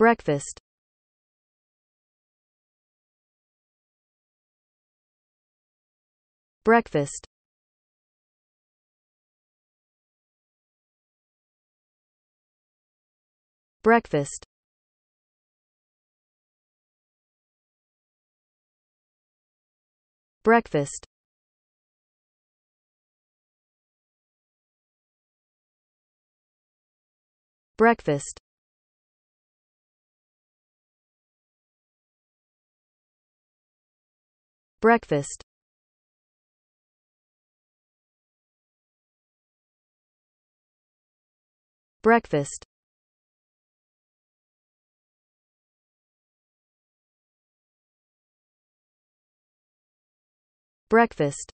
breakfast. Breakfast. Breakfast. Breakfast. Breakfast breakfast breakfast breakfast